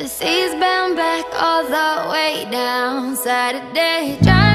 The seas bound back all the way down Saturday. Drive